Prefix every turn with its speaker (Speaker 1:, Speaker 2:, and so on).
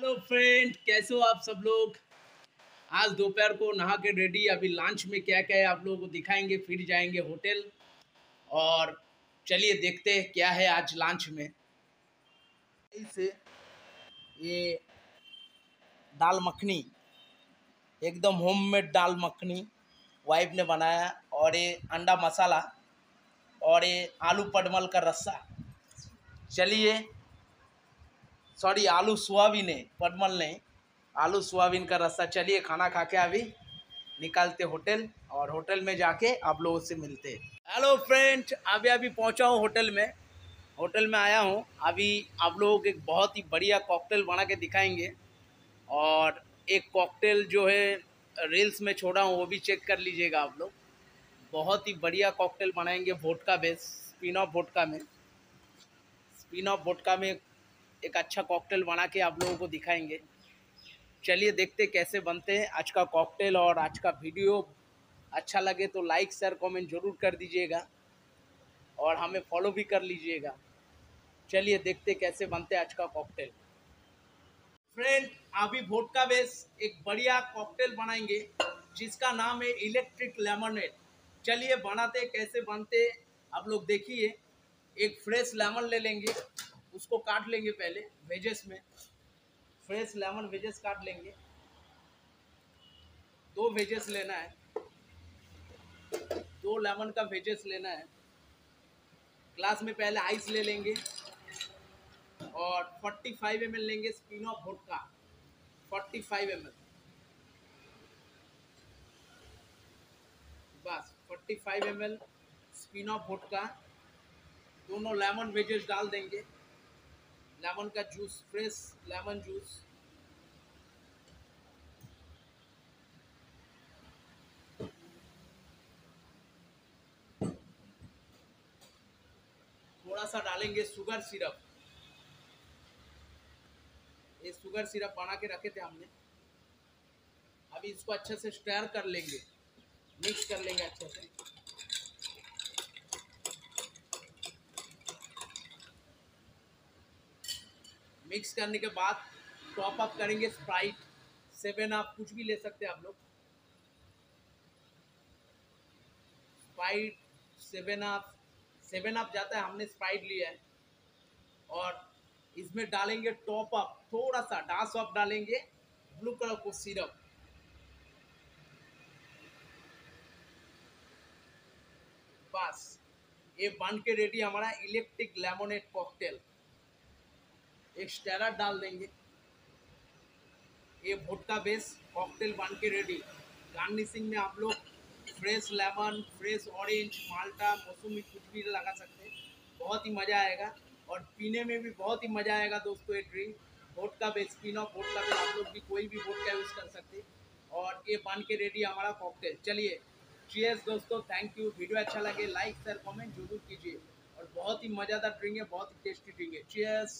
Speaker 1: Hello friend, कैसे हो आप सब लोग? आज दोपहर को नहा के रेडी अभी लंच में क्या क्या है आप लोगों को दिखाएँगे, फिर जाएँगे होटल और चलिए देखते हैं क्या है आज लंच में। इसे ये दाल मखनी, एकदम होममेड दाल मखनी वाइफ ने बनाया और ये अंडा मसाला और ये आलू पडमल का रस्सा। चलिए सॉरी, आलू सोयाबीन है परमल नहीं आलू सोयाबीन का रस्सा। चलिए, खाना खा के अभी निकालते होटल और होटल में जाके आप लोगों से मिलते। हेलो फ्रेंड अभी अभी पहुँचा हूँ होटल में। होटल में आया हूँ। अभी आप लोगों को एक बहुत ही बढ़िया कॉकटेल बना के दिखाएँगे। और एक कॉकटेल जो है रील्स में छोड़ा हूँ, वो भी चेक कर लीजिएगा आप लोग। बहुत ही बढ़िया कॉकटेल बनाएँगे vodka base spin off vodka में। स्पिन ऑफ़ वोटका में एक अच्छा कॉकटेल बना के आप लोगों को दिखाएँगे। चलिए देखते कैसे बनते हैं। आज का कॉकटेल और आज का वीडियो अच्छा लगे तो लाइक शेयर कमेंट ज़रूर कर दीजिएगा। और हमें फॉलो भी कर लीजिएगा। चलिए देखते कैसे बनते हैं आज का कॉकटेल फ्रेंड अभी वोटका बेस एक बढ़िया कॉकटेल बनाएँगे, जिसका नाम है इलेक्ट्रिक लेमनेड चलिए बनाते कैसे बनते आप लोग देखिए, एक फ्रेश लेमन ले लेंगे। उसको काट लेंगे पहले वेजेस में। फ्रेश लेमन वेजेस काट लेंगे। दो वेजेस लेना है। दो लेमन का वेजेस लेना है। ग्लास में पहले आइस ले लेंगे। और 45 फाइव एम लेंगे spin off vodka 45 five M बस 45 five M spin off vodka दोनों लेमन वेजेस डाल देंगे। लेमन का जूस फ्रेश लेमन जूस थोड़ा सा डालेंगे शुगर सिरप ये शुगर सिरप बना के रखे थे हमने। अभी इसको अच्छे से स्टर कर लेंगे। मिक्स कर लेंगे अच्छे से। मिक्स करने के बाद टॉप अप करेंगे स्प्राइट सेवन अप कुछ भी ले सकते हैं आप लोग। Sprite seven up seven up जाता है, हमने स्प्राइट लिया है। और इसमें डालेंगे टॉप अप थोड़ा सा डांस अप डालेंगे ब्लू कलर को सिरप बस, ये बन के रेडी हमारा इलेक्ट्रिक लेमोनेट कॉकटेल एक स्टेरा डाल देंगे। ये भुट्टा बेस कॉकटेल बन के रेडी गार्निशिंग में आप लोग फ्रेश लेमन फ्रेश ऑरेंज माल्टा मौसमी कुछ भी लगा सकते हैं। बहुत ही मज़ा आएगा। और पीने में भी बहुत ही मज़ा आएगा दोस्तों ये ड्रिंक बोट का बेस पीना बोट का बेस आप लोग भी कोई भी बोट का यूज़ कर सकते और ये बन के रेडी हमारा कॉकटेल चलिए चीयर्स दोस्तों थैंक यू वीडियो अच्छा लगे लाइक शेयर कमेंट ज़रूर कीजिए। और बहुत ही मज़ेदार ड्रिंक है, बहुत ही टेस्टी ड्रिंक है। चीयर्स